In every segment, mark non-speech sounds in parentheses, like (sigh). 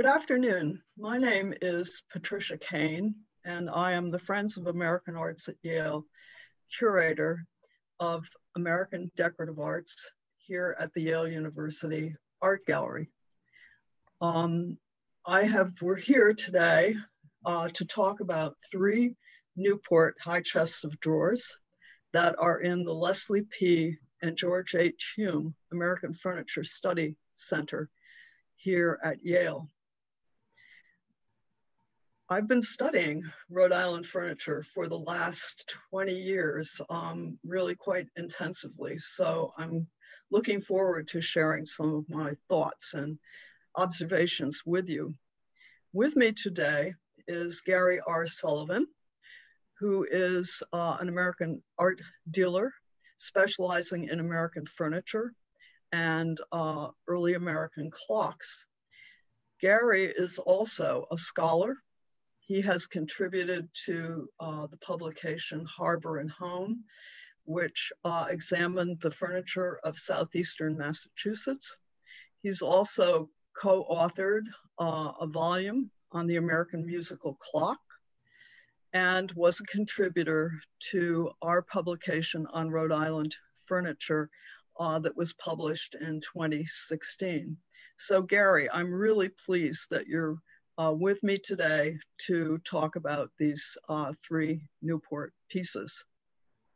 Good afternoon. My name is Patricia Kane, and I am the Friends of American Arts at Yale curator of American Decorative Arts here at the Yale University Art Gallery. Um, I have, we're here today uh, to talk about three Newport high chests of drawers that are in the Leslie P. and George H. Hume American Furniture Study Center here at Yale. I've been studying Rhode Island furniture for the last 20 years, um, really quite intensively. So I'm looking forward to sharing some of my thoughts and observations with you. With me today is Gary R. Sullivan, who is uh, an American art dealer specializing in American furniture and uh, early American clocks. Gary is also a scholar he has contributed to uh, the publication Harbor and Home, which uh, examined the furniture of Southeastern Massachusetts. He's also co-authored uh, a volume on the American musical clock and was a contributor to our publication on Rhode Island furniture uh, that was published in 2016. So Gary, I'm really pleased that you're uh, with me today to talk about these uh, three Newport pieces.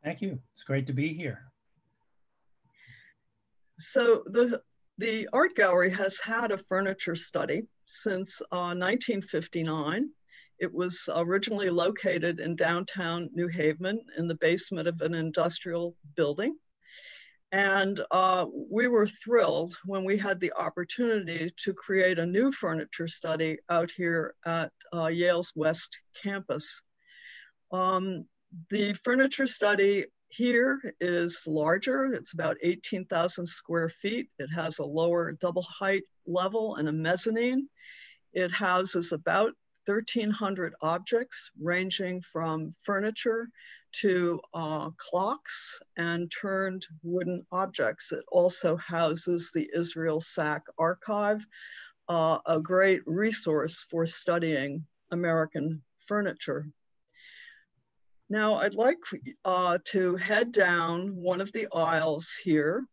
Thank you. It's great to be here. So the, the art gallery has had a furniture study since uh, 1959. It was originally located in downtown New Haven in the basement of an industrial building. And uh, we were thrilled when we had the opportunity to create a new furniture study out here at uh, Yale's West Campus. Um, the furniture study here is larger. It's about 18,000 square feet. It has a lower double height level and a mezzanine. It houses about 1,300 objects ranging from furniture to uh, clocks and turned wooden objects. It also houses the Israel Sack archive, uh, a great resource for studying American furniture. Now I'd like uh, to head down one of the aisles here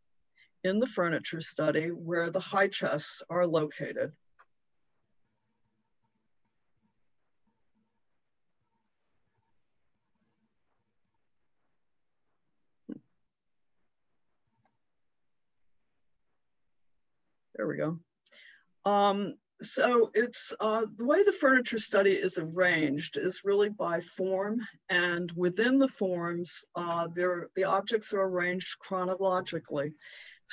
in the furniture study where the high chests are located. There we go. Um, so it's uh, the way the furniture study is arranged is really by form and within the forms, uh, the objects are arranged chronologically.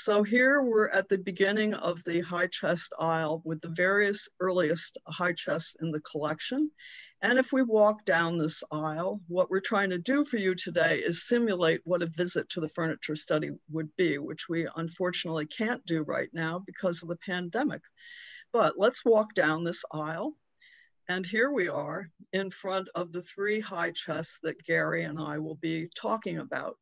So here we're at the beginning of the high chest aisle with the various earliest high chests in the collection. And if we walk down this aisle, what we're trying to do for you today is simulate what a visit to the furniture study would be, which we unfortunately can't do right now because of the pandemic. But let's walk down this aisle. And here we are in front of the three high chests that Gary and I will be talking about.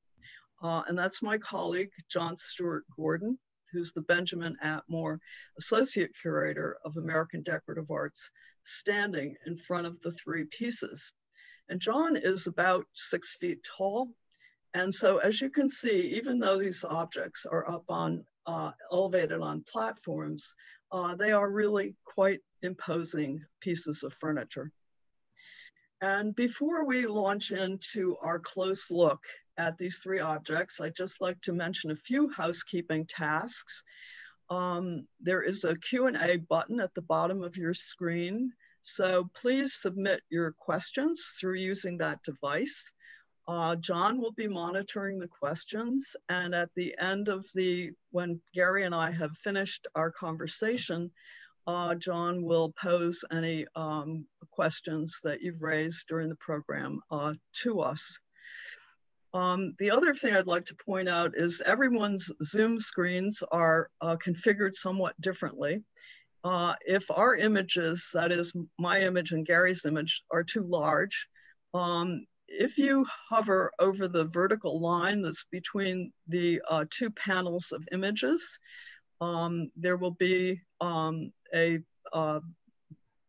Uh, and that's my colleague, John Stuart Gordon, who's the Benjamin Attmore Associate Curator of American Decorative Arts, standing in front of the three pieces. And John is about six feet tall. And so as you can see, even though these objects are up on, uh, elevated on platforms, uh, they are really quite imposing pieces of furniture. And before we launch into our close look at these three objects, I'd just like to mention a few housekeeping tasks. Um, there is a Q&A button at the bottom of your screen. So please submit your questions through using that device. Uh, John will be monitoring the questions. And at the end of the, when Gary and I have finished our conversation, uh, John will pose any um, questions that you've raised during the program uh, to us. Um, the other thing I'd like to point out is everyone's Zoom screens are uh, configured somewhat differently. Uh, if our images, that is my image and Gary's image, are too large, um, if you hover over the vertical line that's between the uh, two panels of images, um, there will be um, a uh,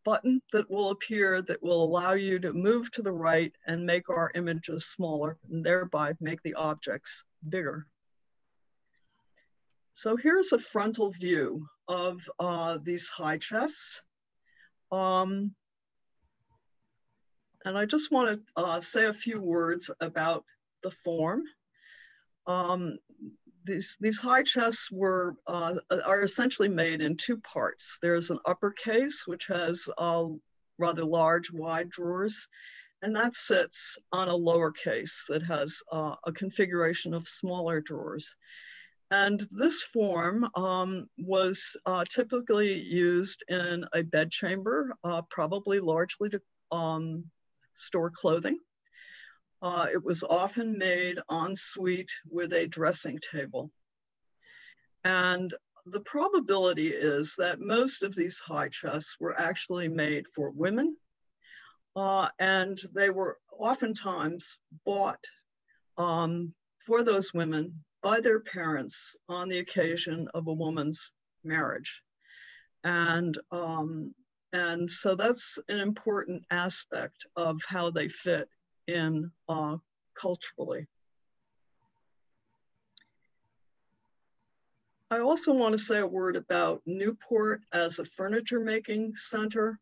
button that will appear that will allow you to move to the right and make our images smaller and thereby make the objects bigger. So here's a frontal view of uh, these high chests. Um, and I just want to uh, say a few words about the form. Um, these, these high chests were, uh, are essentially made in two parts. There's an upper case, which has uh, rather large, wide drawers, and that sits on a lower case that has uh, a configuration of smaller drawers. And this form um, was uh, typically used in a bedchamber, uh, probably largely to um, store clothing. Uh, it was often made en suite with a dressing table. And the probability is that most of these high chests were actually made for women, uh, and they were oftentimes bought um, for those women by their parents on the occasion of a woman's marriage. And, um, and so that's an important aspect of how they fit in uh, culturally. I also want to say a word about Newport as a furniture making center.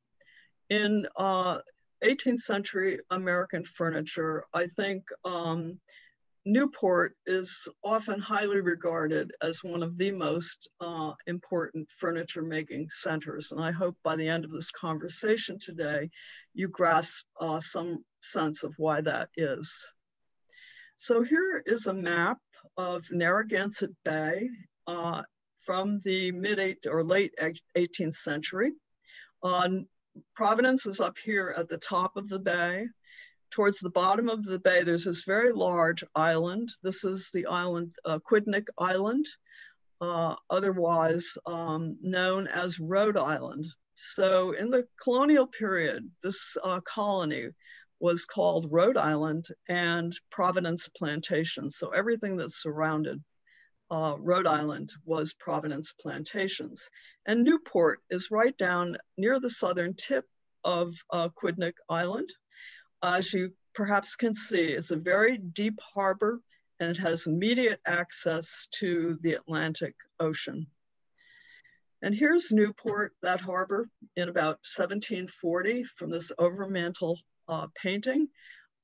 In uh, 18th century American furniture, I think um, Newport is often highly regarded as one of the most uh, important furniture making centers. And I hope by the end of this conversation today, you grasp uh, some sense of why that is. So here is a map of Narragansett Bay uh, from the mid eight or late 18th century. Providence is up here at the top of the bay towards the bottom of the bay, there's this very large island. This is the island, uh, Island, uh, otherwise um, known as Rhode Island. So in the colonial period, this uh, colony was called Rhode Island and Providence Plantation. So everything that surrounded uh, Rhode Island was Providence Plantations. And Newport is right down near the southern tip of uh, Aquidneck Island as you perhaps can see, it's a very deep harbor and it has immediate access to the Atlantic Ocean. And here's Newport, that harbor, in about 1740 from this overmantel uh, painting.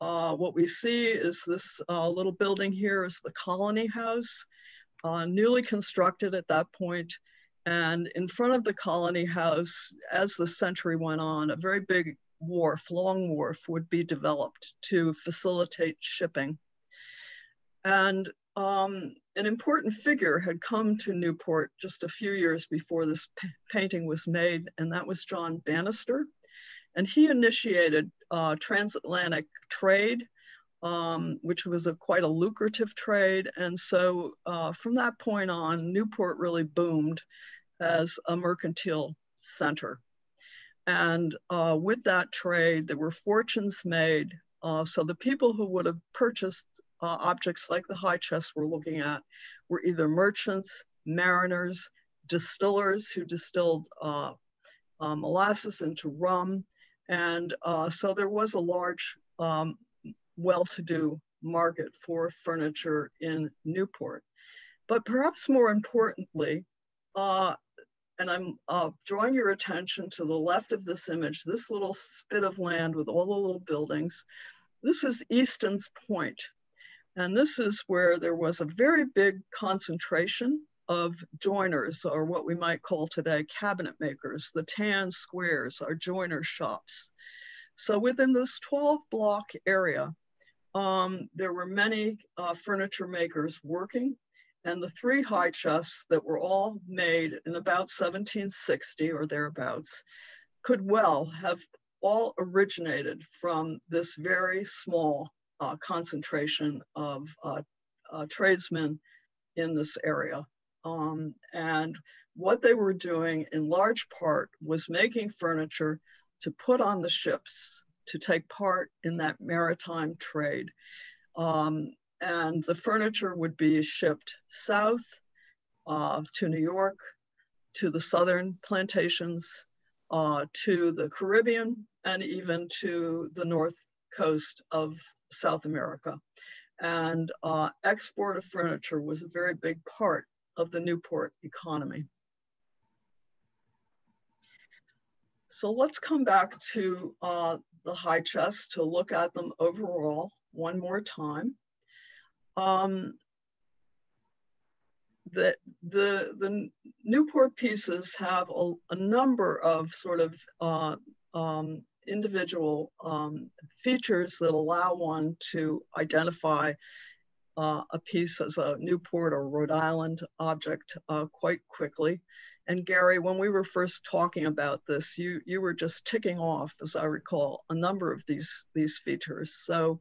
Uh, what we see is this uh, little building here is the Colony House, uh, newly constructed at that point. And in front of the Colony House, as the century went on, a very big wharf, Long Wharf, would be developed to facilitate shipping. And um, an important figure had come to Newport just a few years before this painting was made, and that was John Banister. And he initiated uh, transatlantic trade, um, which was a quite a lucrative trade. And so uh, from that point on, Newport really boomed as a mercantile center. And uh, with that trade, there were fortunes made. Uh, so the people who would have purchased uh, objects like the high chest we're looking at were either merchants, mariners, distillers who distilled uh, uh, molasses into rum. And uh, so there was a large, um, well-to-do market for furniture in Newport. But perhaps more importantly, uh, and I'm uh, drawing your attention to the left of this image, this little spit of land with all the little buildings. This is Easton's Point. And this is where there was a very big concentration of joiners, or what we might call today cabinet makers. The tan squares are joiner shops. So within this 12 block area, um, there were many uh, furniture makers working and the three high chests that were all made in about 1760 or thereabouts could well have all originated from this very small uh, concentration of uh, uh, tradesmen in this area. Um, and what they were doing in large part was making furniture to put on the ships to take part in that maritime trade. Um, and the furniture would be shipped south uh, to New York, to the southern plantations, uh, to the Caribbean and even to the north coast of South America. And uh, export of furniture was a very big part of the Newport economy. So let's come back to uh, the high chest to look at them overall one more time. Um, the, the, the Newport pieces have a, a number of sort of uh, um, individual um, features that allow one to identify uh, a piece as a Newport or Rhode Island object uh, quite quickly. And Gary, when we were first talking about this, you, you were just ticking off, as I recall, a number of these, these features. So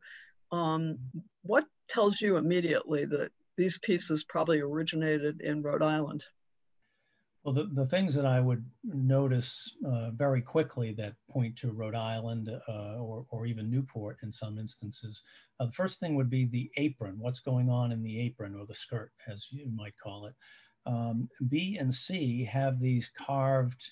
um, what tells you immediately that these pieces probably originated in Rhode Island? Well, the, the things that I would notice uh, very quickly that point to Rhode Island uh, or, or even Newport in some instances, uh, the first thing would be the apron, what's going on in the apron or the skirt, as you might call it. Um, B and C have these carved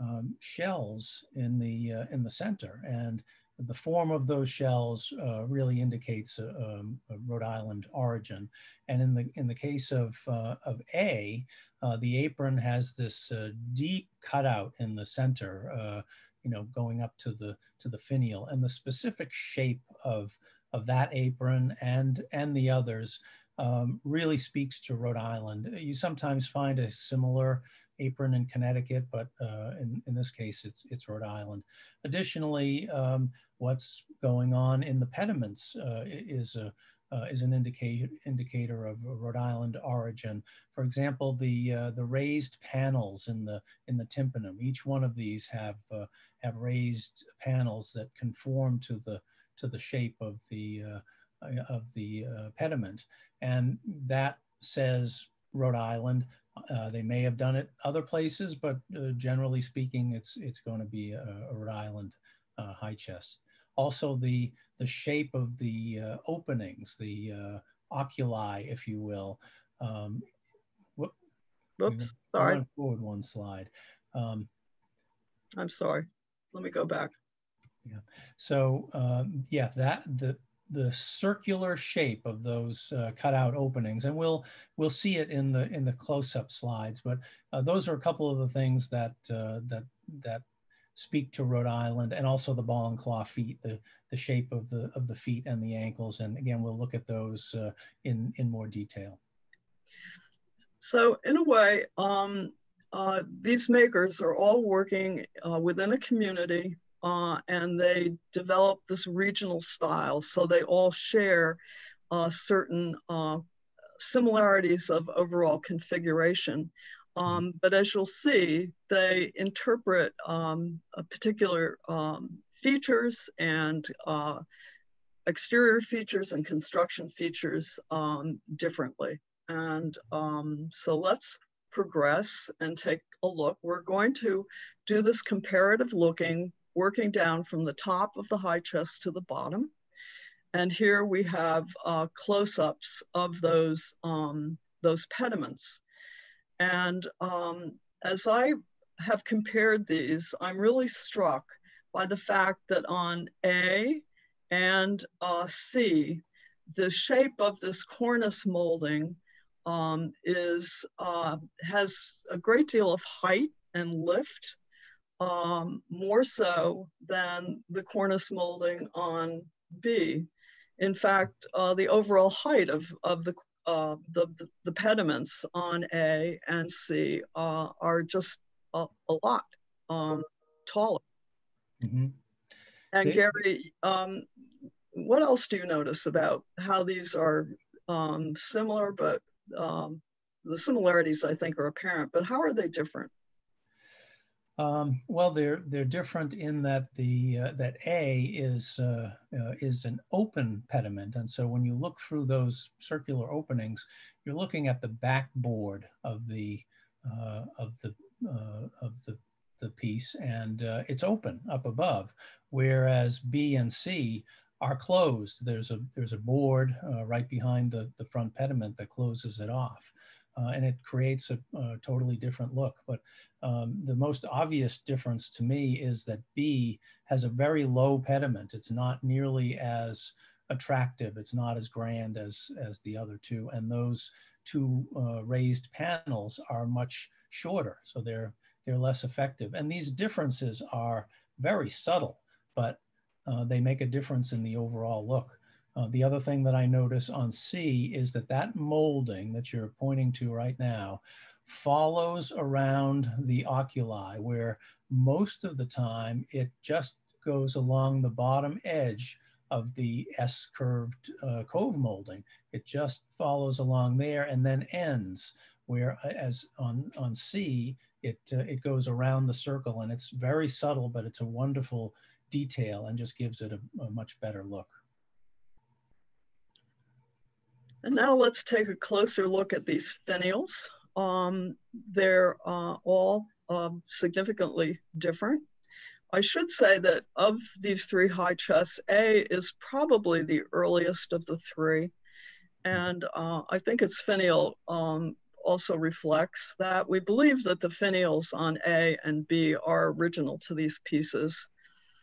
um, shells in the, uh, in the center. And the form of those shells uh, really indicates a, um, a, Rhode Island origin. And in the, in the case of, uh, of A, uh, the apron has this uh, deep cutout in the center, uh, you know, going up to the, to the finial. And the specific shape of, of that apron and, and the others um, really speaks to Rhode Island. You sometimes find a similar apron in Connecticut, but uh, in, in this case, it's, it's Rhode Island. Additionally, um, what's going on in the pediments uh, is, a, uh, is an indicator, indicator of Rhode Island origin. For example, the, uh, the raised panels in the, in the tympanum, each one of these have, uh, have raised panels that conform to the, to the shape of the, uh, of the pediment. And that says Rhode Island. Uh, they may have done it other places, but uh, generally speaking, it's it's going to be a, a Rhode Island uh, high chest. Also, the the shape of the uh, openings, the uh, oculi, if you will. Um, whoop, Oops, sorry. Forward one slide. Um, I'm sorry. Let me go back. Yeah. So um, yeah, that the the circular shape of those uh, cutout openings, and we'll we'll see it in the in the close-up slides. But uh, those are a couple of the things that uh, that that speak to Rhode Island, and also the ball and claw feet, the the shape of the of the feet and the ankles. And again, we'll look at those uh, in in more detail. So in a way, um, uh, these makers are all working uh, within a community uh, and they develop this regional style. So they all share uh, certain uh, similarities of overall configuration. Um, but as you'll see, they interpret um, particular um, features and uh, exterior features and construction features um, differently. And um, so let's progress and take a look. We're going to do this comparative looking working down from the top of the high chest to the bottom. And here we have uh, close-ups of those, um, those pediments. And um, as I have compared these, I'm really struck by the fact that on A and uh, C, the shape of this cornice molding um, is, uh, has a great deal of height and lift um, more so than the cornice molding on B. In fact, uh, the overall height of, of the, uh, the, the, the, pediments on A and C uh, are just a, a lot um, taller. Mm -hmm. And Gary, um, what else do you notice about how these are um, similar, but um, the similarities I think are apparent, but how are they different? Um, well, they're they're different in that the uh, that A is uh, uh, is an open pediment, and so when you look through those circular openings, you're looking at the backboard of the uh, of the uh, of the the piece, and uh, it's open up above, whereas B and C are closed. There's a there's a board right behind the the front pediment that closes it off. Uh, and it creates a, a, totally different look. But um, the most obvious difference to me is that B has a very low pediment. It's not nearly as attractive. It's not as grand as, as the other two. And those two uh, raised panels are much shorter. So they're, they're less effective. And these differences are very subtle, but uh, they make a difference in the overall look. Uh, the other thing that I notice on C is that that molding that you're pointing to right now follows around the oculi where most of the time it just goes along the bottom edge of the S curved uh, cove molding. It just follows along there and then ends where uh, as on, on C, it, uh, it goes around the circle and it's very subtle, but it's a wonderful detail and just gives it a, a much better look. And now let's take a closer look at these finials. Um, they're uh, all um, significantly different. I should say that of these three high chests, A is probably the earliest of the three. And uh, I think its finial um, also reflects that. We believe that the finials on A and B are original to these pieces.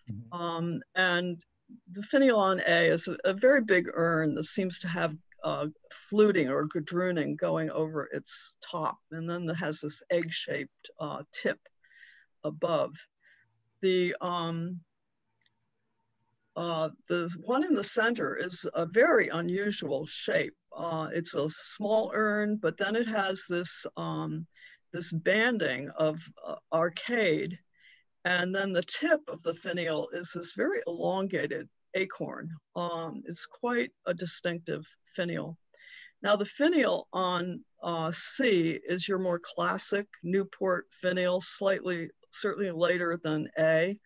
Mm-hmm. Um, and the finial on A is a, a, very big urn that seems to have uh, fluting or gadrooning going over its top, and then it has this egg-shaped uh, tip above. The um, uh, the one in the center is a very unusual shape. Uh, it's a small urn, but then it has this um, this banding of uh, arcade, and then the tip of the finial is this very elongated acorn. Um, it's quite a distinctive finial. Now the finial on uh, C is your more classic Newport finial, slightly, certainly later than A.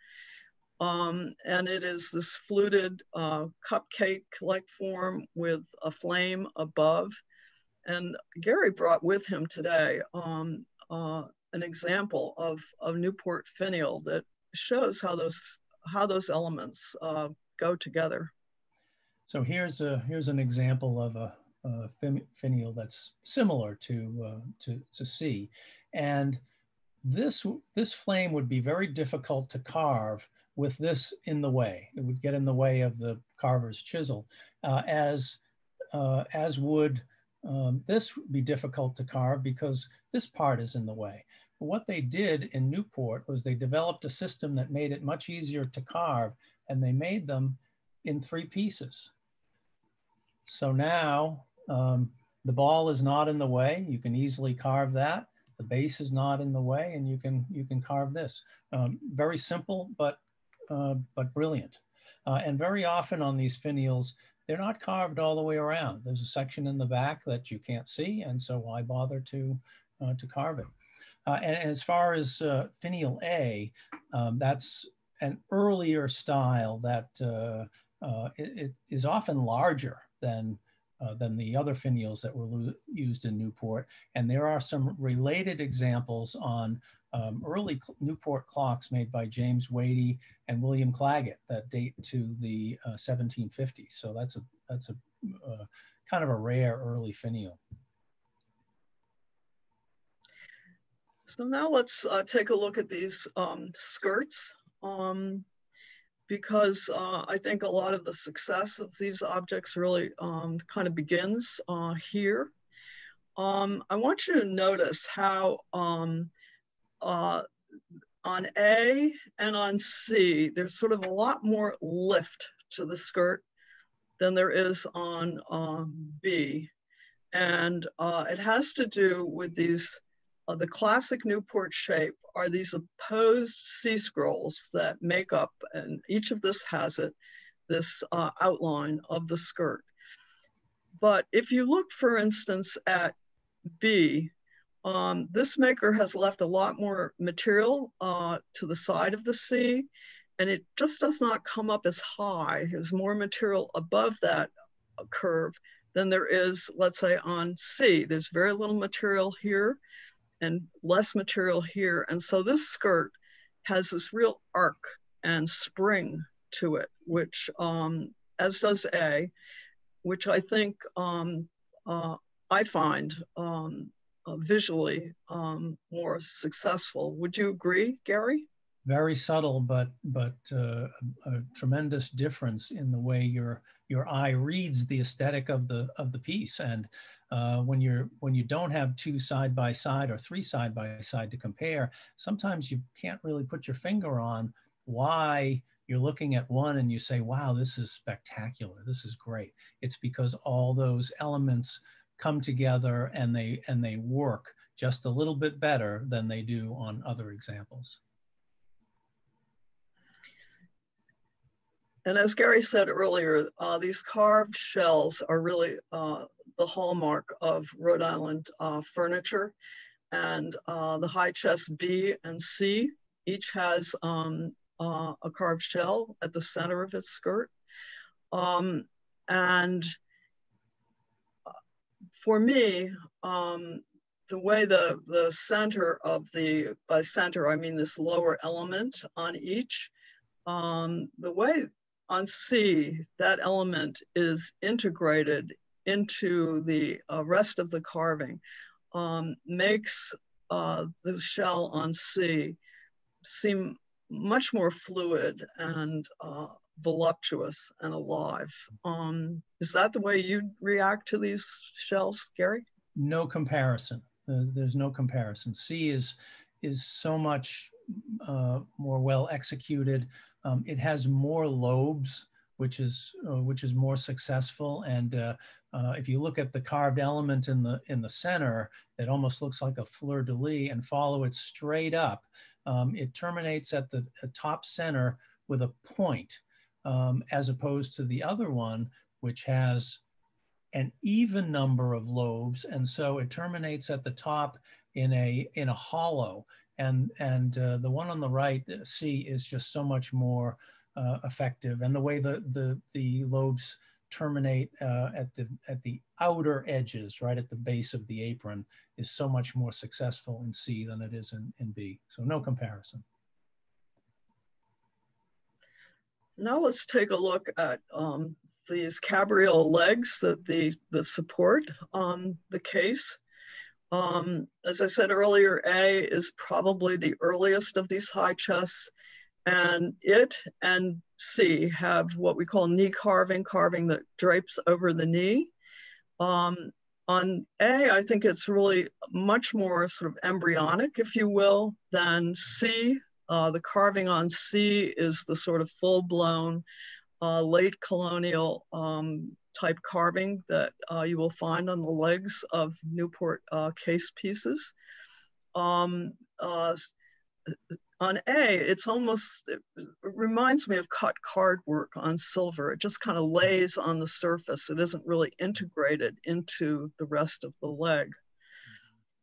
Um, and it is this fluted uh, cupcake-like form with a flame above. And Gary brought with him today um, uh, an example of, of Newport finial that shows how those, how those elements uh, go together. So here's a here's an example of a, a finial that's similar to uh, to to C, and this this flame would be very difficult to carve with this in the way. It would get in the way of the carver's chisel, uh, as uh, as would um, this be difficult to carve because this part is in the way. But what they did in Newport was they developed a system that made it much easier to carve, and they made them in three pieces. So now um, the ball is not in the way. You can easily carve that. The base is not in the way, and you can you can carve this. Um, very simple, but uh, but brilliant. Uh, and very often on these finials, they're not carved all the way around. There's a section in the back that you can't see, and so why bother to uh, to carve it? Uh, and, as far as uh, finial A, um, that's an earlier style that uh, uh, it, it is often larger than uh, than the other finials that were used in Newport. And there are some related examples on um, early Newport clocks made by James Wady and William Claggett that date to the uh, 1750s. So that's a that's a uh, kind of a rare early finial. So now let's uh, take a look at these um, skirts. Um, because uh, I think a lot of the success of these objects really um, kind of begins uh, here. Um, I want you to notice how um, uh, on A and on C, there's sort of a lot more lift to the skirt than there is on um, B. And uh, it has to do with these uh, the classic Newport shape are these opposed C scrolls that make up, and each of this has it, this uh, outline of the skirt. But if you look, for instance, at B, um, this maker has left a lot more material uh, to the side of the C, and it just does not come up as high. There's more material above that curve than there is, let's say, on C. There's very little material here, and less material here. And so this skirt has this real arc and spring to it, which, um, as does A, which I think um, uh, I find um, uh, visually um, more successful. Would you agree, Gary? Very subtle, but but uh, a, tremendous difference in the way your your eye reads the aesthetic of the of the piece. And uh, when you're when you don't have two side by side or three side by side to compare, sometimes you can't really put your finger on why you're looking at one and you say, wow, this is spectacular. This is great. It's because all those elements come together and they and they work just a little bit better than they do on other examples. And as Gary said earlier, uh, these carved shells are really uh, the hallmark of Rhode Island uh, furniture. And uh, the high chest B and C each has um, uh, a carved shell at the center of its skirt. Um, and uh, for me, um, the way the, the center of the, by center, I mean this lower element on each, um, the way on C, that element is integrated into the uh, rest of the carving, um, makes uh, the shell on C seem much more fluid and uh, voluptuous and alive. Um, is that the way you react to these shells, Gary? No comparison. There's, no comparison. C is is so much uh, more well executed. Um, it has more lobes, which is uh, which is more successful. And uh, uh if you look at the carved element in the in the center, it almost looks like a fleur de lis, and follow it straight up um, it terminates at the top center with a point, um, as opposed to the other one, which has an even number of lobes. And so it terminates at the top in a, in a hollow. And, and uh, the one on the right, uh, C, is just so much more uh, effective. And the way the, the, the lobes terminate uh, at the at the outer edges, right at the base of the apron, is so much more successful in C than it is in, in B. So no comparison. Now let's take a look at um, these cabriole legs that the, the support um, the case. Um, as I said earlier, A is probably the earliest of these high chests. And it and C have what we call knee carving, carving that drapes over the knee. Um, on A, I think it's really much more sort of embryonic, if you will, than C. Uh, the carving on C is the sort of full blown uh, late colonial um, type carving that uh, you will find on the legs of Newport uh, case pieces. Um, uh, on A, it's almost, it reminds me of cut card work on silver. It just kind of lays on the surface. It isn't really integrated into the rest of the leg.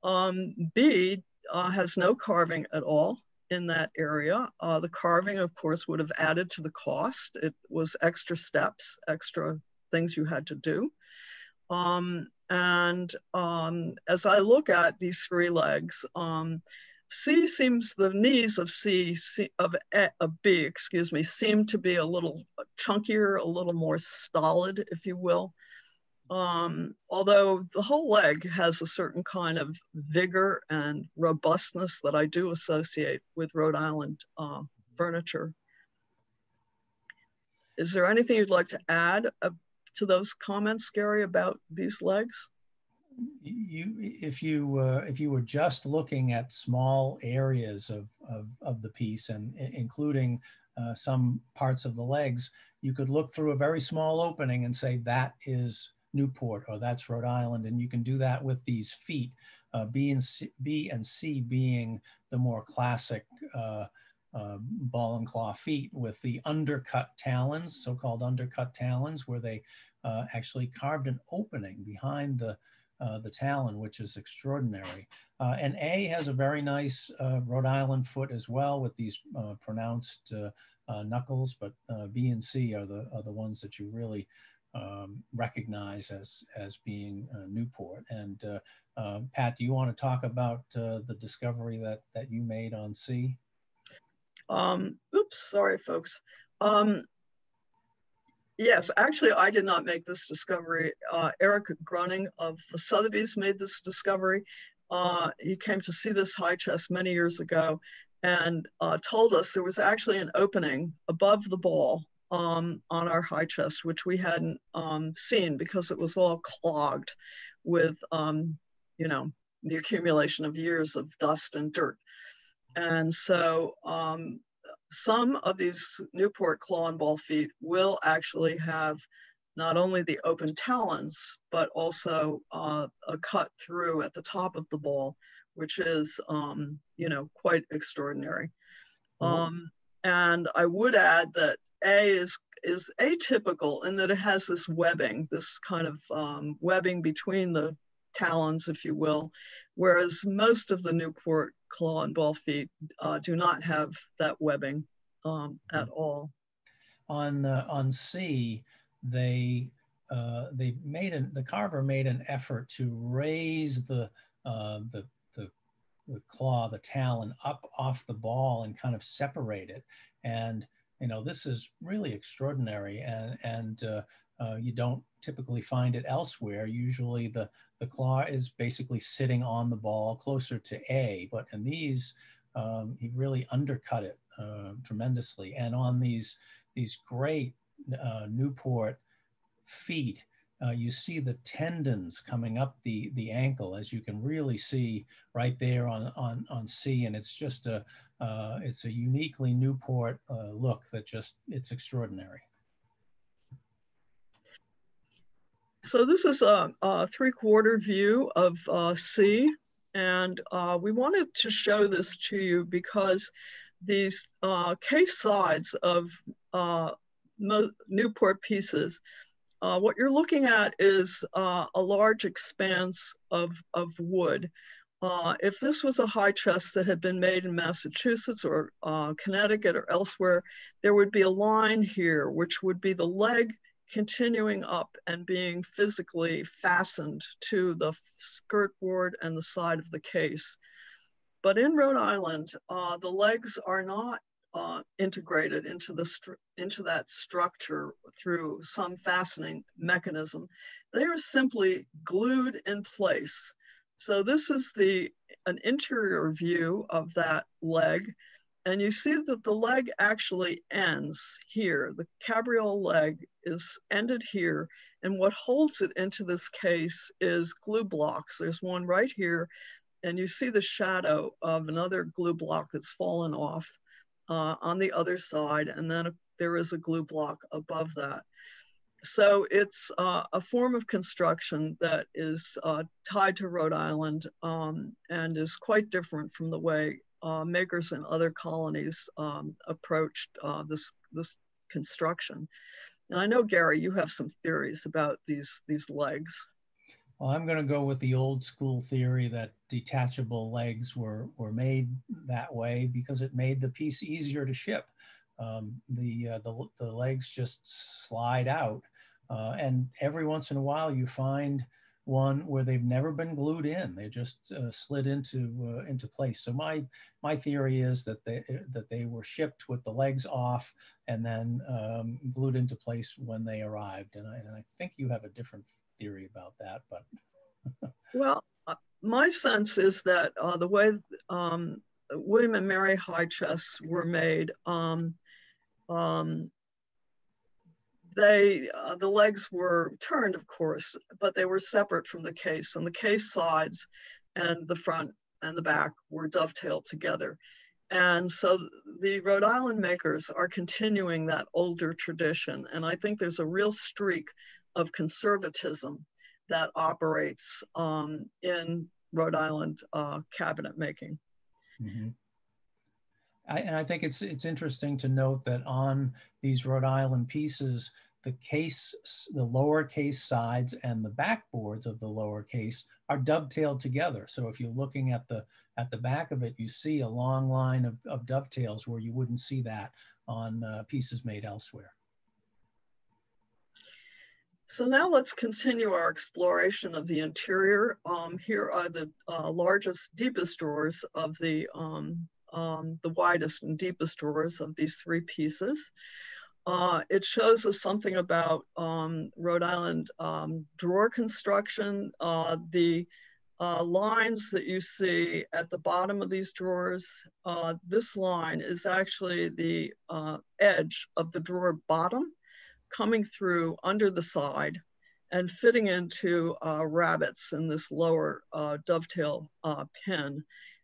Um, B uh, has no carving at all in that area. Uh, the carving, of course, would have added to the cost. It was extra steps, extra things you had to do. Um, and um, as I look at these three legs, um, C seems the knees of C, C of, a, of B, excuse me, seem to be a little chunkier, a little more stolid, if you will. Um, although the whole leg has a certain kind of vigor and robustness that I do associate with Rhode Island uh, furniture. Is there anything you'd like to add to those comments, Gary, about these legs? you if you uh, if you were just looking at small areas of of, of the piece and including uh, some parts of the legs, you could look through a very small opening and say that is Newport or that's Rhode Island, and you can do that with these feet, uh, B and C, B and C being the more classic. Uh, uh, ball and claw feet with the undercut talons, so-called undercut talons, where they uh, actually carved an opening behind the uh, the talon, which is extraordinary. Uh, and A has a very nice uh, Rhode Island foot as well with these uh, pronounced uh, knuckles, but B and C are the, are the ones that you really um, recognize as, as being Newport. And Pat, do you want to talk about the discovery that, that you made on C? Um, oops, sorry, folks. Um, Yes, actually, I did not make this discovery. Uh, Erik Gronning of Sotheby's made this discovery. uh, he came to see this high chest many years ago and uh, told us there was actually an opening above the ball um, on our high chest, which we hadn't um, seen because it was all clogged with, um, you know, the accumulation of years of dust and dirt. And so um, some of these Newport claw and ball feet will actually have not only the open talons, but also uh, a cut through at the top of the ball, which is, um, you know, quite extraordinary. Mm-hmm. Um, and I would add that A is, is atypical in that it has this webbing, this kind of um, webbing between the talons, if you will, whereas most of the Newport claw and ball feet uh, do not have that webbing um, at mm-hmm. all. On, uh, on C, they uh, they made an, the carver made an effort to raise the, uh, the, the, the claw, the talon up off the ball and kind of separate it. And, you know, this is really extraordinary and, and uh, uh, you don't typically find it elsewhere. Usually the, the claw is basically sitting on the ball closer to A, but in these, um, he really undercut it uh, tremendously. And on these, these great uh, Newport feet, uh, you see the tendons coming up the, the ankle, as you can really see right there on, on, on C. And it's just a, uh, it's a uniquely Newport uh, look that just, it's extraordinary. So this is a, a three-quarter view of uh, C. And uh, we wanted to show this to you because these uh, case sides of Newport pieces. Uh, what you're looking at is uh, a large expanse of, of wood. Uh, if this was a high chest that had been made in Massachusetts or uh, Connecticut or elsewhere, there would be a line here, which would be the leg continuing up and being physically fastened to the skirt board and the side of the case. But in Rhode Island, uh, the legs are not uh, integrated into the into that structure through some fastening mechanism. They are simply glued in place. So this is the an interior view of that leg. And you see that the leg actually ends here. The cabriole leg is ended here. And what holds it into this case is glue blocks. There's one right here. And you see the shadow of another glue block that's fallen off uh, on the other side, and then there is a glue block above that. So it's uh, a form of construction that is uh, tied to Rhode Island um, and is quite different from the way uh, makers in other colonies um, approached uh, this, this construction. And I know, Gary, you have some theories about these, these legs. Well, I'm going to go with the old school theory that detachable legs were, were made that way because it made the piece easier to ship. Um, the, uh, the, the legs just slide out. Uh, and every once in a while you find one where they've never been glued in. They just uh, slid into uh, into place. So my my theory is that they that they were shipped with the legs off and then um, glued into place when they arrived. And I, and I think you have a different theory about that, but. (laughs) well, uh, my sense is that uh, the way um, William and Mary high chests were made, um, um, they uh, the legs were turned, of course, but they were separate from the case, and the case sides and the front and the back were dovetailed together. And so the Rhode Island makers are continuing that older tradition. And I think there's a real streak of conservatism that operates um, in Rhode Island uh, cabinet making. Mm-hmm. I, and I think it's it's interesting to note that on these Rhode Island pieces, the case, the lower case sides and the backboards of the lower case are dovetailed together. So if you're looking at the at the back of it, you see a long line of, of dovetails where you wouldn't see that on uh, pieces made elsewhere. So now let's continue our exploration of the interior. Um, here are the uh, largest, deepest drawers of the, um, um, the widest and deepest drawers of these three pieces. Uh, it shows us something about um, Rhode Island um, drawer construction. Uh, the uh, lines that you see at the bottom of these drawers, uh, this line is actually the uh, edge of the drawer bottom coming through under the side and fitting into uh, rabbets in this lower dovetail pin.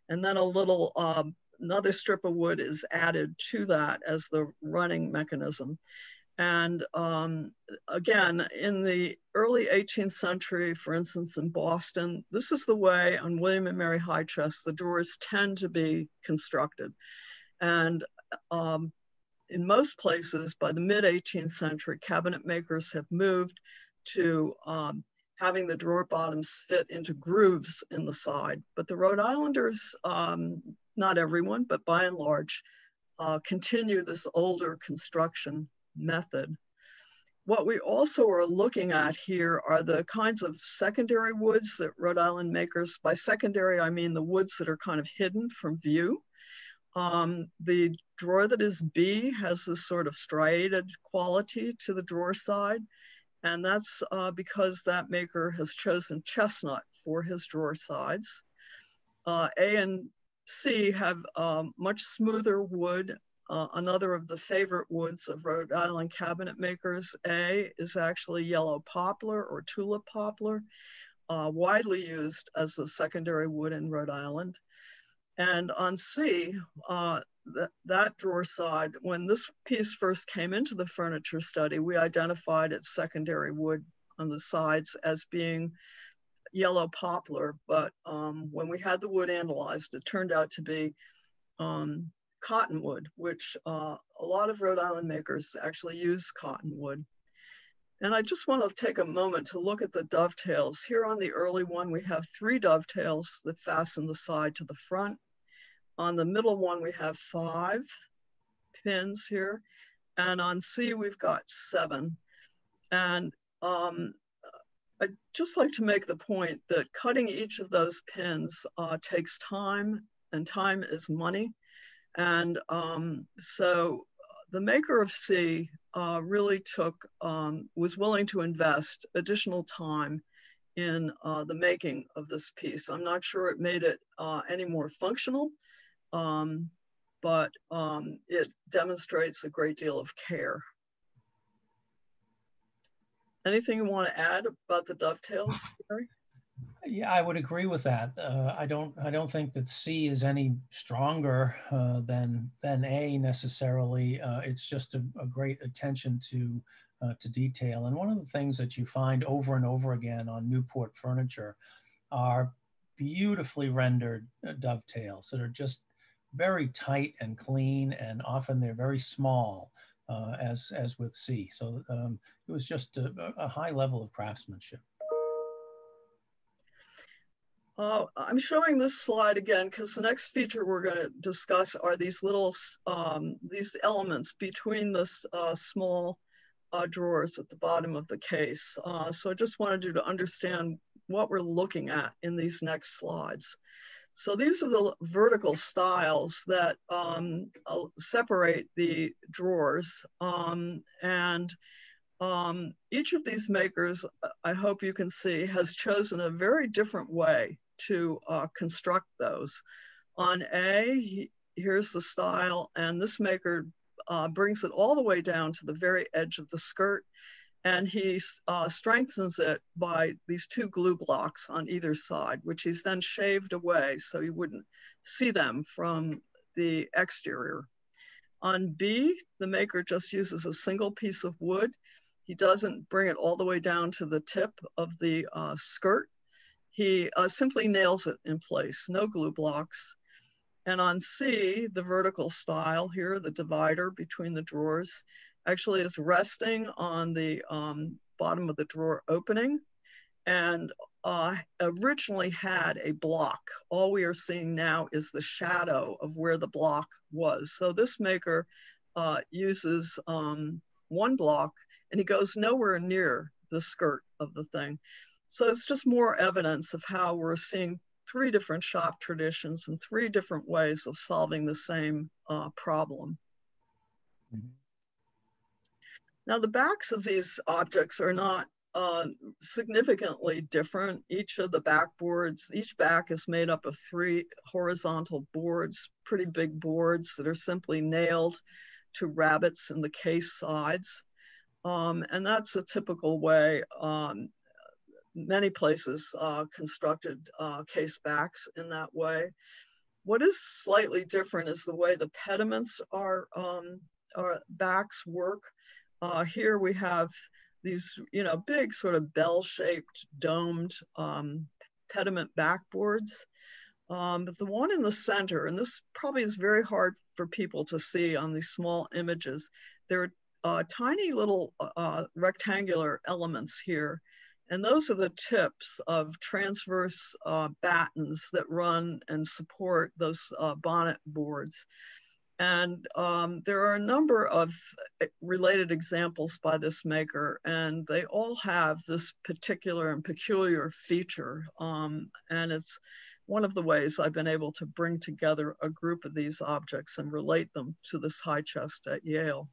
And then a little, um, another strip of wood is added to that as the running mechanism. And um, again, in the early 18th century, for instance, in Boston, this is the way on William and Mary High Chest the drawers tend to be constructed. And um, in most places, by the mid 18th century, cabinet makers have moved to um, having the drawer bottoms fit into grooves in the side. But the Rhode Islanders, um, not everyone, but by and large, uh, continue this older construction method. What we also are looking at here are the kinds of secondary woods that Rhode Island makers, by secondary, I mean the woods that are kind of hidden from view. Um, the drawer that is B has this sort of striated quality to the drawer side. And that's uh, because that maker has chosen chestnut for his drawer sides. Uh, a and C have um, much smoother wood uh, another of the favorite woods of Rhode Island cabinet makers, A, is actually yellow poplar or tulip poplar, uh, widely used as the secondary wood in Rhode Island. And on C, uh, that, that drawer side, when this piece first came into the furniture study, we identified its secondary wood on the sides as being yellow poplar. But um, when we had the wood analyzed, it turned out to be um, cottonwood, which uh, a lot of Rhode Island makers actually use cottonwood. And I just want to take a moment to look at the dovetails. Here on the early one, we have three dovetails that fasten the side to the front. On the middle one, we have five pins here. And on C, we've got seven. And um, I'd just like to make the point that cutting each of those pins uh, takes time and time is money. And um, so the maker of C uh, really took, um, was willing to invest additional time in uh, the making of this piece. I'm not sure it made it uh, any more functional, um, but um, it demonstrates a great deal of care. Anything you want to add about the dovetails, (laughs) Gary? Yeah, I would agree with that. Uh, I don't. I don't think that C is any stronger uh, than than A necessarily. Uh, it's just a, a, great attention to uh, to detail. And one of the things that you find over and over again on Newport furniture are beautifully rendered uh, dovetails that are just very tight and clean, and often they're very small, uh, as as with C. So um, it was just a, a high level of craftsmanship. Uh, I'm showing this slide again because the next feature we're going to discuss are these little, um, these elements between the uh, small uh, drawers at the bottom of the case. Uh, so I just wanted you to understand what we're looking at in these next slides. So these are the vertical stiles that um, uh, separate the drawers. Um, and um, each of these makers, I hope you can see, has chosen a very different way to uh, construct those. On A, here's the stile, and this maker uh, brings it all the way down to the very edge of the skirt, and he uh, strengthens it by these two glue blocks on either side, which he's then shaved away so you wouldn't see them from the exterior. On B, the maker just uses a single piece of wood. He doesn't bring it all the way down to the tip of the uh, skirt. He uh, simply nails it in place, no glue blocks. And on C, the vertical stile here, the divider between the drawers, actually is resting on the um, bottom of the drawer opening and uh, originally had a block. All we are seeing now is the shadow of where the block was. So this maker uh, uses um, one block and he goes nowhere near the skirt of the thing. So it's just more evidence of how we're seeing three different shop traditions and three different ways of solving the same uh, problem. Mm -hmm. Now the backs of these objects are not uh, significantly different. Each of the backboards, each back is made up of three horizontal boards, pretty big boards that are simply nailed to rabbets in the case sides. Um, and that's a typical way um, many places uh, constructed uh, case backs in that way. What is slightly different is the way the pediments are, um, are backs work. Uh, here we have these, you know, big sort of bell-shaped domed um, pediment backboards. Um, but the one in the center, and this probably is very hard for people to see on these small images, there are uh, tiny little uh, rectangular elements here and those are the tips of transverse uh, battens that run and support those uh, bonnet boards. And um, there are a number of eh, related examples by this maker, and they all have this particular and peculiar feature. Um, and it's one of the ways I've been able to bring together a group of these objects and relate them to this high chest at Yale.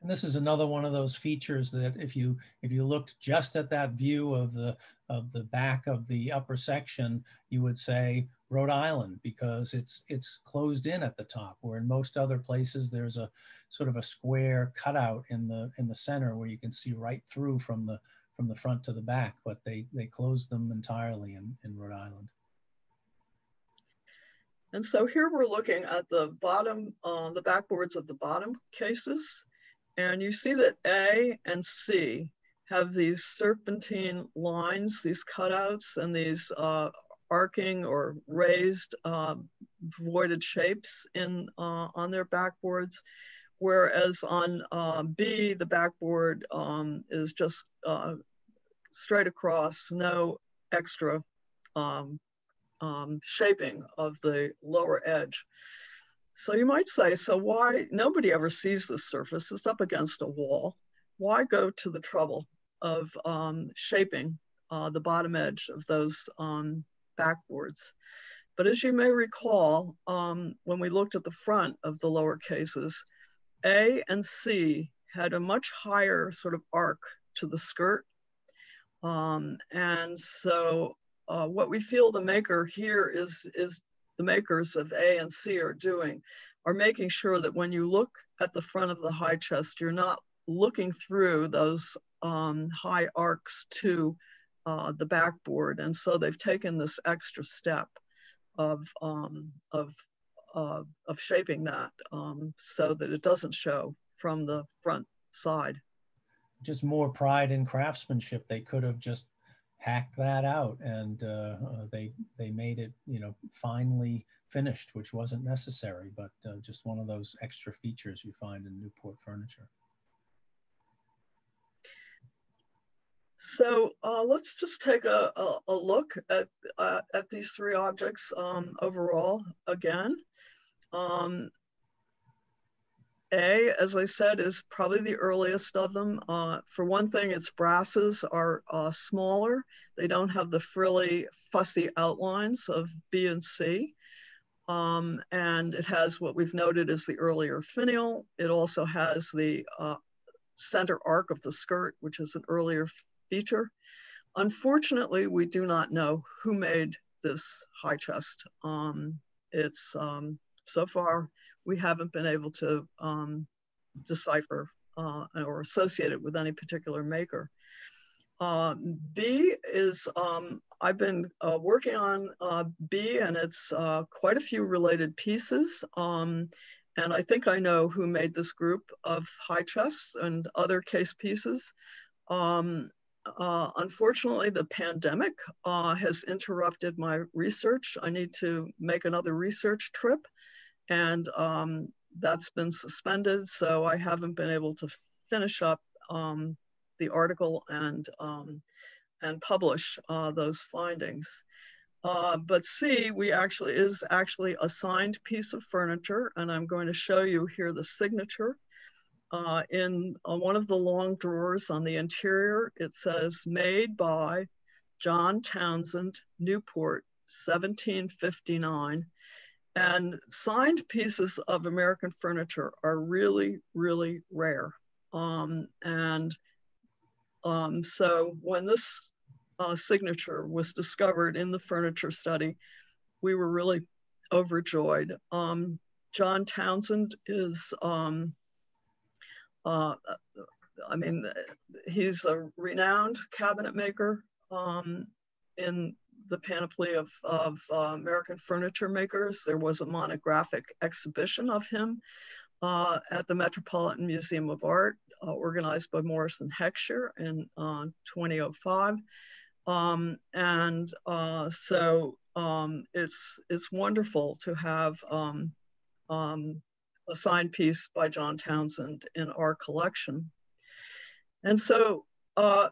And this is another one of those features that if you if you looked just at that view of the of the back of the upper section, you would say Rhode Island because it's it's closed in at the top. Where in most other places there's a sort of a square cutout in the in the center where you can see right through from the from the front to the back, but they they closed them entirely in, in Rhode Island. And so here we're looking at the bottom, uh, the backboards of the bottom cases. And you see that A and C have these serpentine lines, these cutouts and these uh, arcing or raised uh, voided shapes in uh, on their backboards. Whereas on uh, B, the backboard um, is just uh, straight across, no extra um, um, shaping of the lower edge. So you might say, so why, nobody ever sees this surface, it's up against a wall. Why go to the trouble of um, shaping uh, the bottom edge of those um, backboards? But as you may recall, um, when we looked at the front of the lower cases, A and C had a much higher sort of arc to the skirt. Um, and so uh, what we feel the maker here is, is the makers of A and C are doing are making sure that when you look at the front of the high chest, you're not looking through those um, high arcs to uh, the backboard. And so they've taken this extra step of, um, of, uh, of shaping that um, so that it doesn't show from the front side. Just more pride in craftsmanship. They could have just hacked that out and uh, uh, they they made it you know finely finished which wasn't necessary but uh, just one of those extra features you find in newport furniture so uh, let's just take a, a, a look at uh, at these three objects um, overall again um, a, as I said, is probably the earliest of them. Uh, for one thing, its brasses are uh, smaller. They don't have the frilly, fussy outlines of B and C. Um, and it has what we've noted as the earlier finial. It also has the uh, center arc of the skirt, which is an earlier feature. Unfortunately, we do not know who made this high chest. Um, it's um, so far we haven't been able to um, decipher uh, or associate it with any particular maker. Uh, B is, um, I've been uh, working on uh, B and it's uh, quite a few related pieces. Um, and I think I know who made this group of high chests and other case pieces. Um, uh, unfortunately, the pandemic uh, has interrupted my research. I need to make another research trip and um, that's been suspended. So I haven't been able to finish up um, the article and um, and publish uh, those findings. Uh, but C, we actually is actually a signed piece of furniture, and I'm going to show you here the signature. Uh, in uh, one of the long drawers on the interior, it says made by John Townsend, Newport, 1759. And signed pieces of American furniture are really, really rare. Um, and Um, so when this uh, signature was discovered in the furniture study, we were really overjoyed. Um, John Townsend is, um, uh, I mean, he's a renowned cabinet maker um, in the panoply of, of uh, American furniture makers. There was a monographic exhibition of him uh, at the Metropolitan Museum of Art, uh, organized by Morrison Heckscher in uh, 2005. Um, and uh, so um, it's, it's wonderful to have um, um, a signed piece by John Townsend in our collection. And so, uh,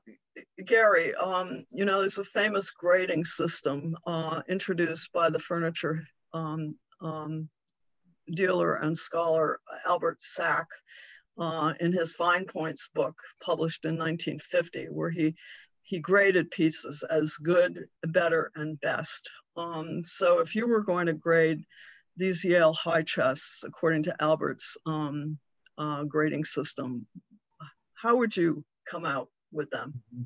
Gary, um, you know, there's a famous grading system uh, introduced by the furniture um, um, dealer and scholar Albert Sack uh, in his Fine Points book, published in 1950, where he he graded pieces as good, better, and best. Um, so if you were going to grade these Yale high chests according to Albert's um, uh, grading system, how would you come out with them? Mm-hmm.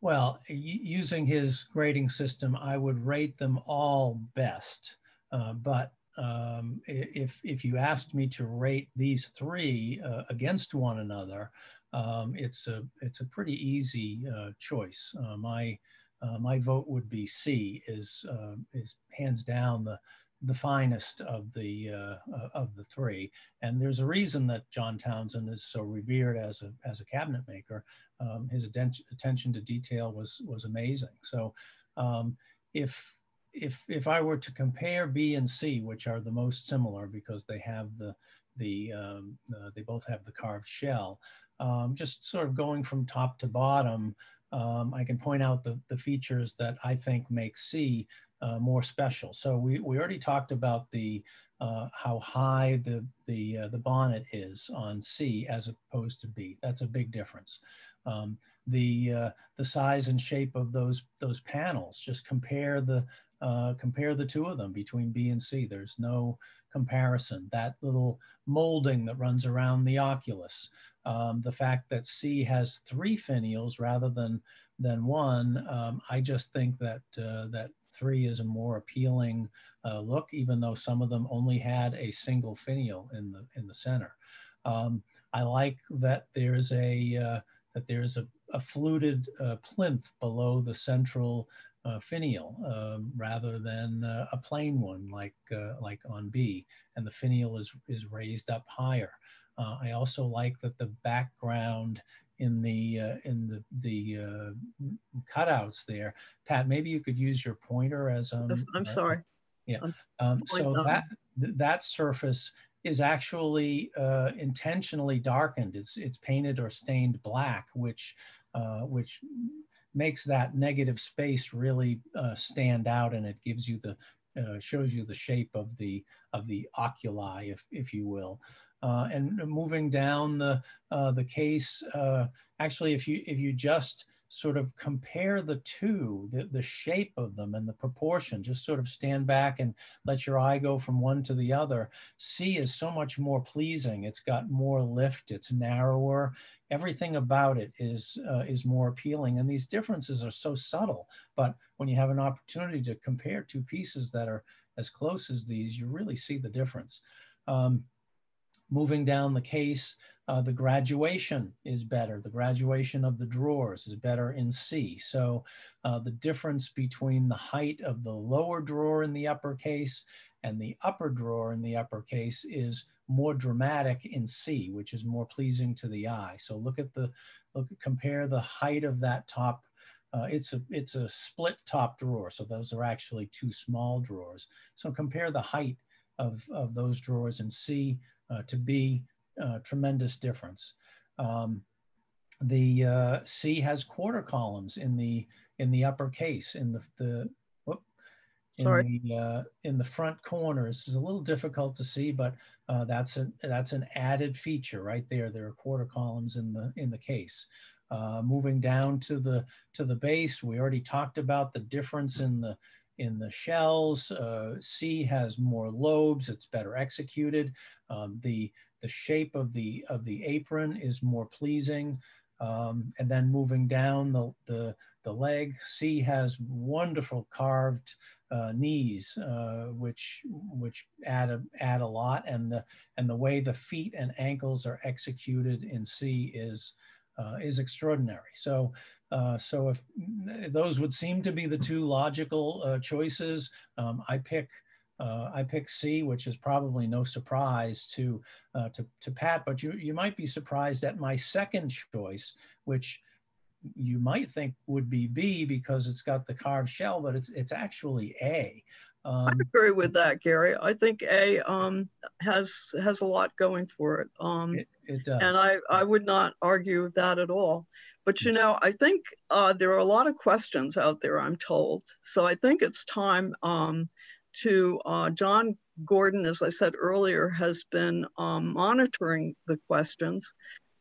Well, using his grading system, I would rate them all best. Uh, but um, if, if you asked me to rate these three uh, against one another, um, it's, a, it's a pretty easy uh, choice. Uh, my, uh, my vote would be C, is, is hands down the, the finest of the uh, uh, of the three. And there's a reason that John Townsend is so revered as a as a cabinet maker. Um, his attention to detail was was amazing. So um, if if if I were to compare B and C, which are the most similar because they have the the um, uh, they both have the carved shell, um, just sort of going from top to bottom. Um, I can point out the, the features that I think make C uh, more special. So we, we already talked about the uh, how high the the uh, the bonnet is on C as opposed to B. That's a big difference. Um, the uh, the size and shape of those those panels. Just compare the uh, compare the two of them between B and C. There's no comparison. That little molding that runs around the oculus. Um, the fact that C has three finials rather than than one, um, I just think that uh, that three is a more appealing uh, look, even though some of them only had a single finial in the in the center. Um, I like that there's a uh, that there's a, a fluted uh, plinth below the central uh, finial um, rather than uh, a plain one like uh, like on B, and the finial is is raised up higher. I also like that the background in the uh, in the the uh, cutouts there. Pat, maybe you could use your pointer as um. I'm sorry. Yeah. Um, so that that surface is actually uh, intentionally darkened. It's it's painted or stained black, which uh, which makes that negative space really uh, stand out, and it gives you the uh, shows you the shape of the of the oculi, if if you will. Uh, and moving down the uh, the case, uh, actually, if you if you just sort of compare the two, the, the shape of them and the proportion, just sort of stand back and let your eye go from one to the other. C is so much more pleasing. It's got more lift. It's narrower. Everything about it is uh, is more appealing. And these differences are so subtle. But when you have an opportunity to compare two pieces that are as close as these, you really see the difference. Um, moving down the case, uh, the graduation is better. The graduation of the drawers is better in C. So uh, the difference between the height of the lower drawer in the upper case and the upper drawer in the upper case is more dramatic in C, which is more pleasing to the eye. So look at the, look, compare the height of that top uh, it's a it's a split top drawer, so those are actually two small drawers. So compare the height of, of those drawers in C uh, to B uh, tremendous difference. Um, the uh, C has quarter columns in the in the upper case in the the whoop, in Sorry. the uh, in the front corners. It's a little difficult to see, but uh, that's a that's an added feature right there. There are quarter columns in the in the case. Uh, moving down to the to the base, we already talked about the difference in the in the shells. Uh, C has more lobes, it's better executed. Um, the, the shape of the, of the apron is more pleasing. Um, and then moving down the, the, the leg, C has wonderful carved uh, knees, uh, which which add a, add a lot, and the and the way the feet and ankles are executed in C is is extraordinary. So uh, so if those would seem to be the two logical uh, choices, um, I pick uh, I pick C, which is probably no surprise to, uh, to, to Pat, but you, you might be surprised at my second choice, which you might think would be B because it's got the carved shell, but it's, it's actually A. Um, I agree with that, Gary. I think A um, has has a lot going for it. Um, it, it does. And I, I would not argue that at all. But you know, I think uh, there are a lot of questions out there, I'm told. So I think it's time um, to uh, John Gordon, as I said earlier, has been um, monitoring the questions.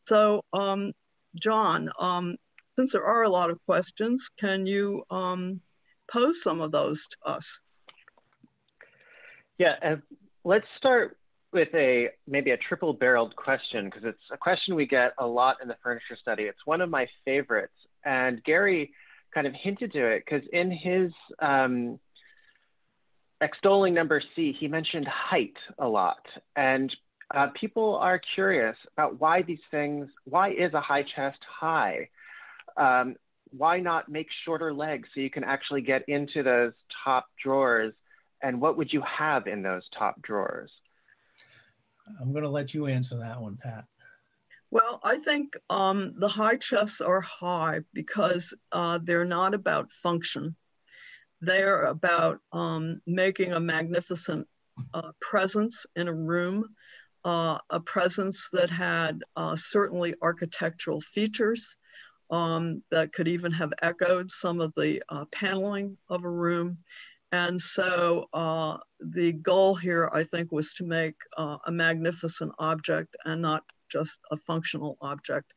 So, um, John, um, since there are a lot of questions, can you um, pose some of those to us? Yeah, uh, let's start with a maybe a triple barreled question because it's a question we get a lot in the furniture study. It's one of my favorites. And Gary kind of hinted to it because in his um, extolling number C, he mentioned height a lot. And uh, people are curious about why these things, why is a high chest high? Um, why not make shorter legs so you can actually get into those top drawers? And what would you have in those top drawers? I'm going to let you answer that one, Pat. Well, I think um, the high chests are high because uh, they're not about function. They're about um, making a magnificent uh, presence in a room, uh, a presence that had uh, certainly architectural features um, that could even have echoed some of the uh, paneling of a room. And so uh, the goal here, I think, was to make uh, a magnificent object and not just a functional object.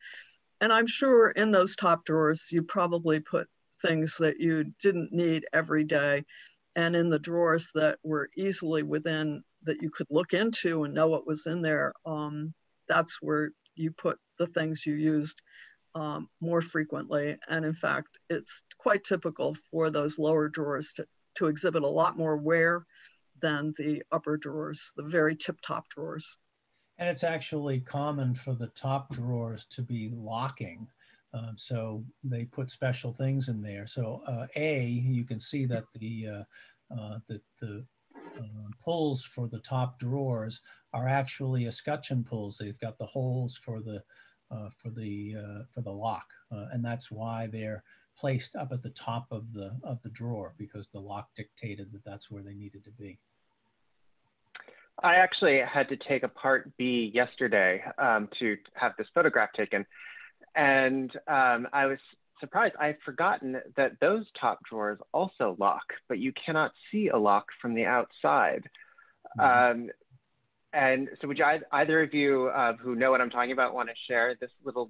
And I'm sure in those top drawers, you probably put things that you didn't need every day and in the drawers that were easily within that you could look into and know what was in there um, that's where you put the things you used um, more frequently and in fact it's quite typical for those lower drawers to, to exhibit a lot more wear than the upper drawers the very tip top drawers and it's actually common for the top drawers to be locking um, so they put special things in there. So uh, A, you can see that the uh, uh, the, the um, pulls for the top drawers are actually escutcheon pulls. They've got the holes for the uh, for the uh, for the lock, uh, and that's why they're placed up at the top of the of the drawer because the lock dictated that that's where they needed to be. I actually had to take apart B yesterday um, to have this photograph taken and um, I was surprised. I had forgotten that those top drawers also lock, but you cannot see a lock from the outside. Mm-hmm. Um, and so, would you, either of you uh, who know what I'm talking about want to share this little,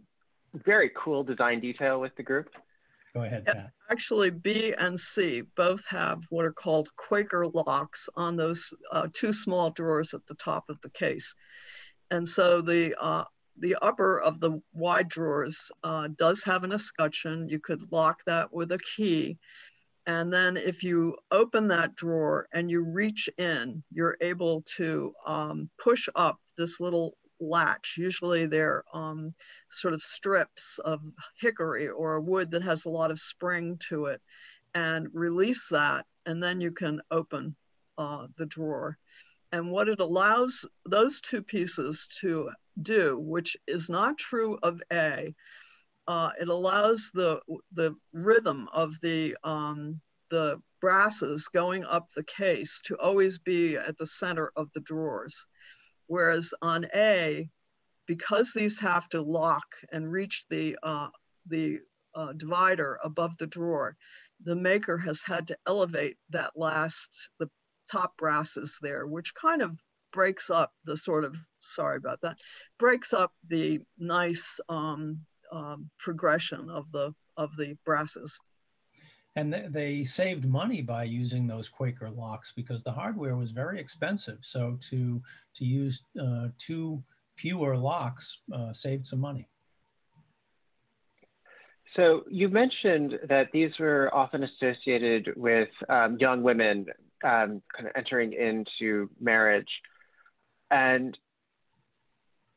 very cool design detail with the group? Go ahead. Yes, actually, B and C both have what are called Quaker locks on those uh, two small drawers at the top of the case. And so the uh, the upper of the wide drawers uh, does have an escutcheon. You could lock that with a key. And then if you open that drawer and you reach in, you're able to um, push up this little latch. Usually they're um, sort of strips of hickory or wood that has a lot of spring to it and release that. And then you can open uh, the drawer. And what it allows those two pieces to do, which is not true of A. Uh, it allows the the rhythm of the um, the brasses going up the case to always be at the center of the drawers, whereas on A, because these have to lock and reach the uh, the uh, divider above the drawer, the maker has had to elevate that last the top brasses there, which kind of breaks up the sort of sorry about that breaks up the nice um, um, progression of the of the brasses and they saved money by using those Quaker locks because the hardware was very expensive. So to to use uh, two fewer locks uh, saved some money. So you mentioned that these were often associated with um, young women um, kind of entering into marriage. And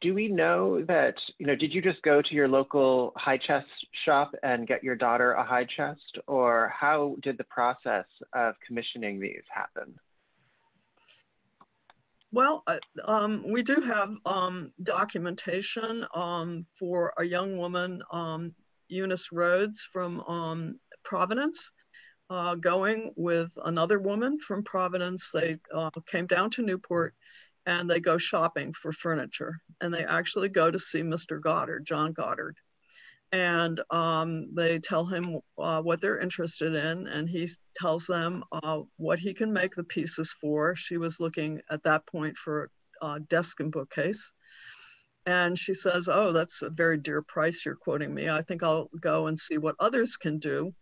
do we know that, you know, did you just go to your local high chest shop and get your daughter a high chest? Or how did the process of commissioning these happen? Well, uh, um, we do have um, documentation um, for a young woman, um, Eunice Rhodes from um, Providence, uh, going with another woman from Providence. They uh, came down to Newport and they go shopping for furniture. And they actually go to see Mr. Goddard, John Goddard and um, they tell him uh, what they're interested in, and he tells them uh, what he can make the pieces for. She was looking at that point for a desk and bookcase. And she says, Oh, that's a very dear price you're quoting me. I think I'll go and see what others can do.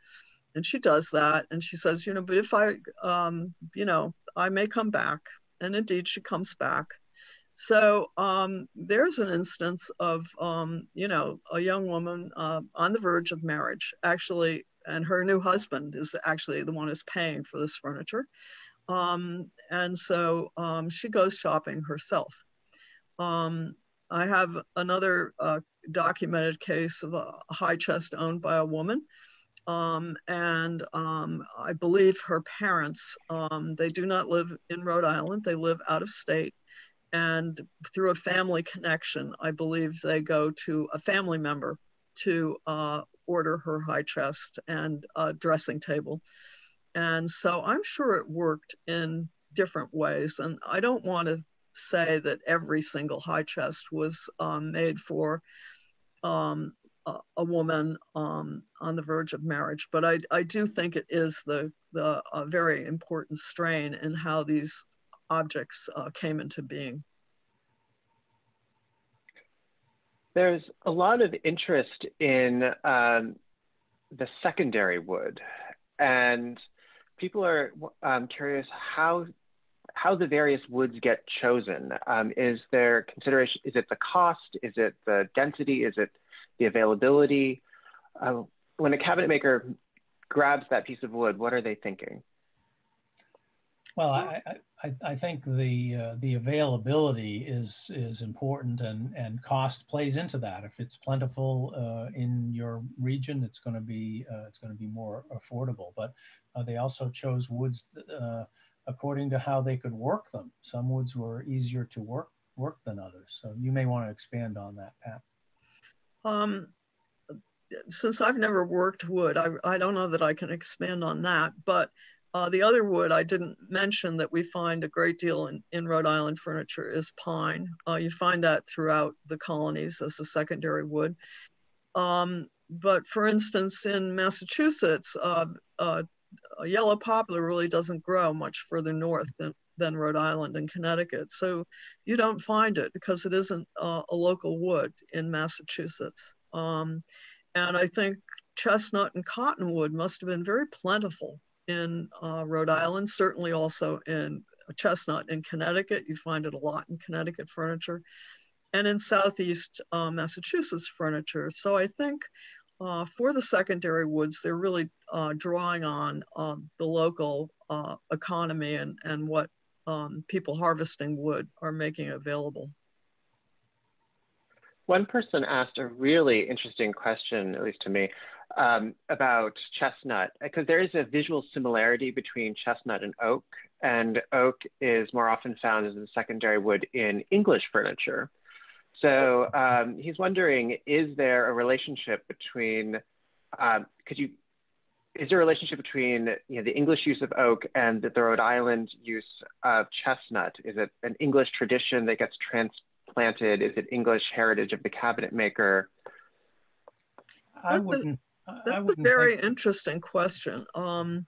And she does that. And she says, You know, but if I, um, you know, I may come back. And indeed, she comes back. So um, there's an instance of, um, you know, a young woman uh, on the verge of marriage, actually, and her new husband is actually the one who's paying for this furniture. Um, and so um, she goes shopping herself. Um, I have another uh, documented case of a high chest owned by a woman. Um, and um, I believe her parents, um, they do not live in Rhode Island, they live out of state and through a family connection, I believe they go to a family member to uh, order her high chest and a dressing table. And so I'm sure it worked in different ways. And I don't want to say that every single high chest was um, made for um, a, woman um, on the verge of marriage, but I, I do think it is the, the very important strain in how these objects uh, came into being. There's a lot of interest in um, the secondary wood, and people are um, curious how how the various woods get chosen. Um, is there consideration? Is it the cost? Is it the density? Is it the availability? Uh, when a cabinet maker grabs that piece of wood, what are they thinking? Well, I, I, I think the uh, the availability is is important, and and cost plays into that. If it's plentiful uh, in your region, it's going to be uh, it's going to be more affordable. But uh, they also chose woods uh, according to how they could work them. Some woods were easier to work work than others. So you may want to expand on that, Pat. Um, since I've never worked wood, I, I don't know that I can expand on that, but uh, the other wood I didn't mention that we find a great deal in, in Rhode Island furniture is pine. Uh, you find that throughout the colonies as a secondary wood. Um, but for instance, in Massachusetts, uh, uh yellow poplar really doesn't grow much further north than, than Rhode Island and Connecticut. So you don't find it because it isn't uh, a local wood in Massachusetts. Um, and I think chestnut and cottonwood must have been very plentiful in uh, Rhode Island, certainly also in chestnut in Connecticut. You find it a lot in Connecticut furniture and in Southeast uh, Massachusetts furniture. So I think uh, for the secondary woods, they're really uh, drawing on um, the local uh, economy and, and what um, people harvesting wood are making available. One person asked a really interesting question, at least to me, um, about chestnut because there is a visual similarity between chestnut and oak, and oak is more often found as a secondary wood in English furniture. So um, he's wondering, is there a relationship between, um, could you, is there a relationship between you know, the English use of oak and the Rhode Island use of chestnut? Is it an English tradition that gets transplanted? Is it English heritage of the cabinet maker? I wouldn't. That's a very think... interesting question. Um,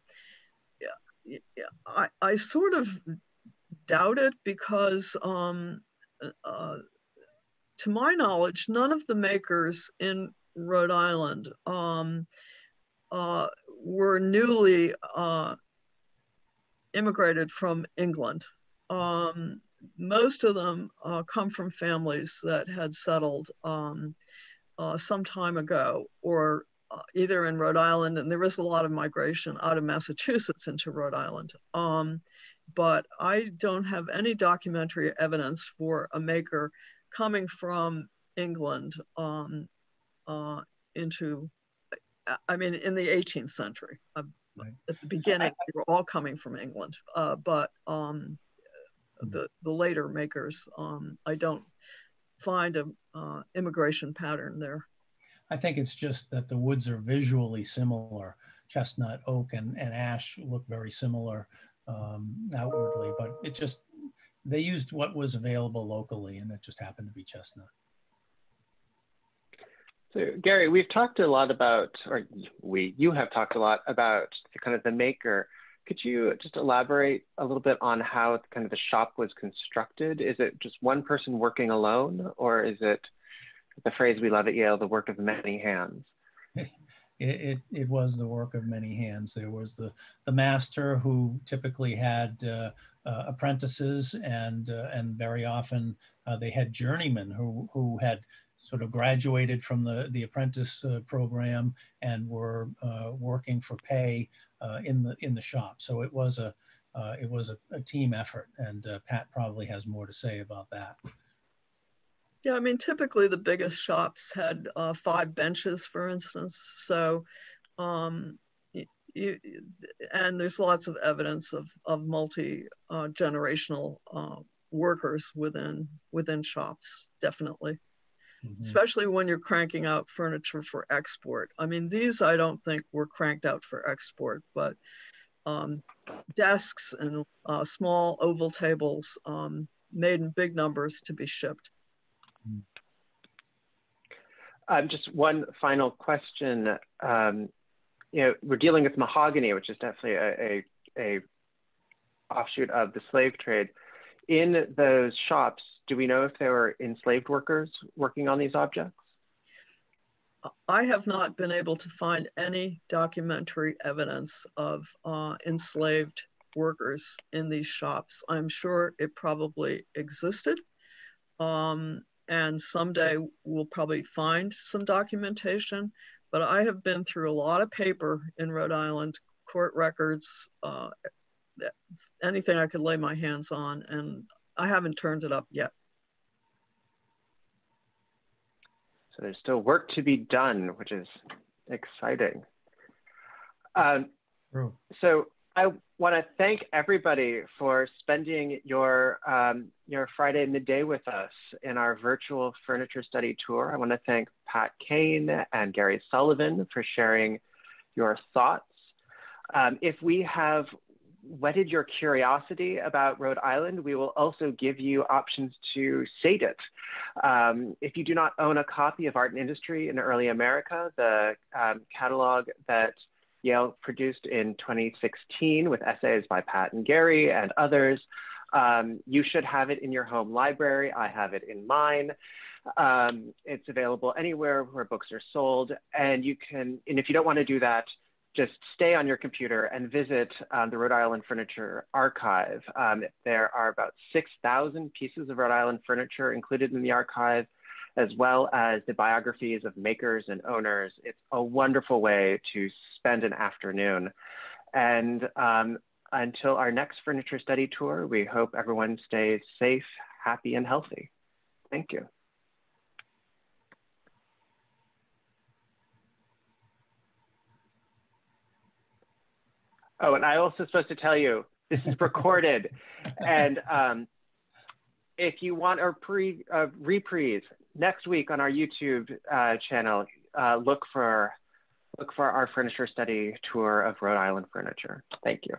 yeah, yeah, I, I sort of doubt it because, um, uh, to my knowledge, none of the makers in Rhode Island um, uh, were newly uh, immigrated from England. Um, most of them uh, come from families that had settled um, uh, some time ago or uh, either in Rhode Island, and there is a lot of migration out of Massachusetts into Rhode Island. Um, but I don't have any documentary evidence for a maker coming from England um, into, I mean, in the 18th century. Uh, right. At the beginning, they were all coming from England, uh, but um, hmm. the the later makers, um, I don't find a uh, immigration pattern there. I think it's just that the woods are visually similar. Chestnut, oak, and, and ash look very similar um, outwardly, but it just, they used what was available locally and it just happened to be chestnut. So Gary, we've talked a lot about, or we, you have talked a lot about the kind of the maker. Could you just elaborate a little bit on how kind of the shop was constructed? Is it just one person working alone, or is it the phrase we love at Yale, the work of many hands? It, it, it, was the work of many hands. There was the, the master who typically had uh, uh, apprentices and, uh, and very often uh, they had journeymen who, who had sort of graduated from the, the apprentice uh, program and were uh, working for pay in, the, in the shop. So it was a, it was a, a, team effort and Pat probably has more to say about that. Yeah, I mean, typically the biggest shops had uh, five benches, for instance. So, um, you, and there's lots of evidence of, of multi uh, generational uh, workers within within shops, definitely. Mm-hmm. Especially when you're cranking out furniture for export. I mean, these I don't think were cranked out for export, but um, desks and uh, small oval tables um, made in big numbers to be shipped. Um, just one final question. Um, you know, we're dealing with mahogany, which is definitely a, a, a, offshoot of the slave trade. In those shops, do we know if there were enslaved workers working on these objects? I have not been able to find any documentary evidence of uh, enslaved workers in these shops. I'm sure it probably existed. Um, and someday we'll probably find some documentation. But I have been through a lot of paper in Rhode Island, court records, uh, anything I could lay my hands on, and I haven't turned it up yet. So there's still work to be done, which is exciting. Um, so I want to thank everybody for spending your um, your Friday midday with us in our virtual furniture study tour. I want to thank Pat Kane and Gary Sullivan for sharing your thoughts. Um, if we have whetted your curiosity about Rhode Island, we will also give you options to sate it. Um, if you do not own a copy of Art and Industry in Early America, the um, catalog that Yale produced in 2016 with essays by Pat and Gary and others. Um, you should have it in your home library. I have it in mine. Um, it's available anywhere where books are sold. And you can, and if you don't want to do that, just stay on your computer and visit um, the Rhode Island Furniture Archive. Um, there are about 6,000 pieces of Rhode Island furniture included in the archive as well as the biographies of makers and owners. It's a wonderful way to spend an afternoon. And um, until our next furniture study tour, we hope everyone stays safe, happy, and healthy. Thank you. Oh, and I also supposed to tell you, this is recorded. (laughs) and um, if you want a pre uh, reprise next week on our YouTube uh, channel, uh, look for look for our furniture study tour of Rhode Island furniture. Thank you.